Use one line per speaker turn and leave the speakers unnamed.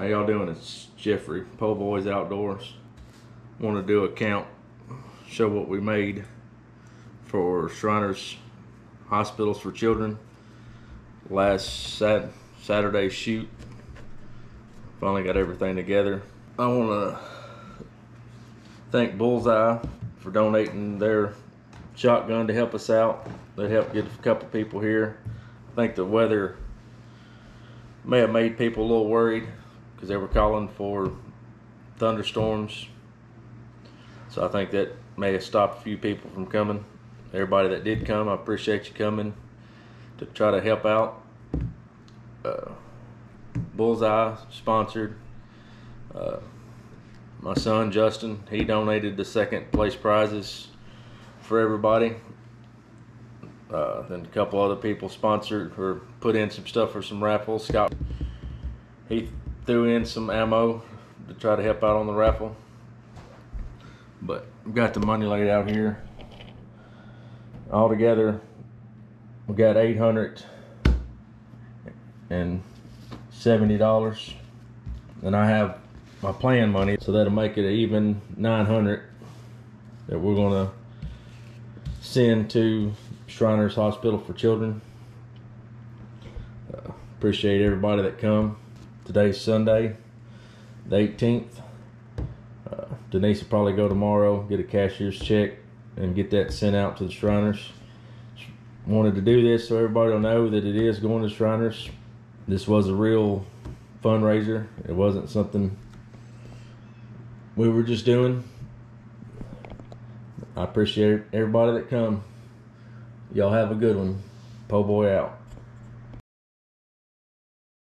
How y'all doing? It's Jeffrey, Po Boys Outdoors. Want to do a count, show what we made for Shriners Hospitals for Children. Last sat- Saturday shoot. Finally got everything together. I want to thank Bullseye for donating their shotgun to help us out. They helped get a couple people here. I think the weather may have made people a little worried because they were calling for thunderstorms. So I think that may have stopped a few people from coming. Everybody that did come, I appreciate you coming to try to help out. Uh, Bullseye sponsored. Uh, my son Justin, he donated the second place prizes for everybody. Uh, then a couple other people sponsored or put in some stuff for some raffles. Scott, he threw in some ammo to try to help out on the raffle. But we got the money laid out here. All together, we got eight hundred and seventy dollars. And I have my plan money, so that'll make it even nine hundred that we're gonna send to Shriners Hospital for Children. Uh, appreciate everybody that come. Today's Sunday, the 18th. Uh, Denise will probably go tomorrow, get a cashier's check, and get that sent out to the Shriners. Wanted to do this so everybody will know that it is going to Shriners. This was a real fundraiser. It wasn't something we were just doing. I appreciate everybody that come. Y'all have a good one. Po boy out.